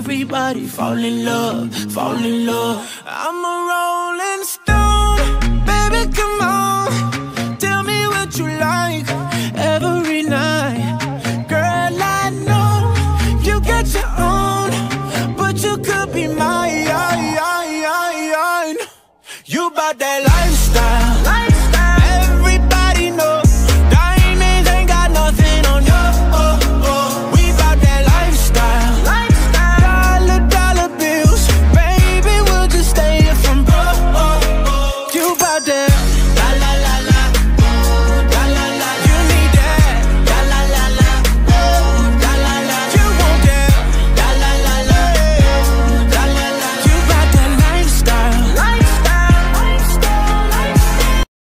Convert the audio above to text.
everybody fall in love, fall in love. I'm a rolling stone, baby, come on. Tell me what you like every night. Girl, I know you got your own, but you could be mine. You bought that down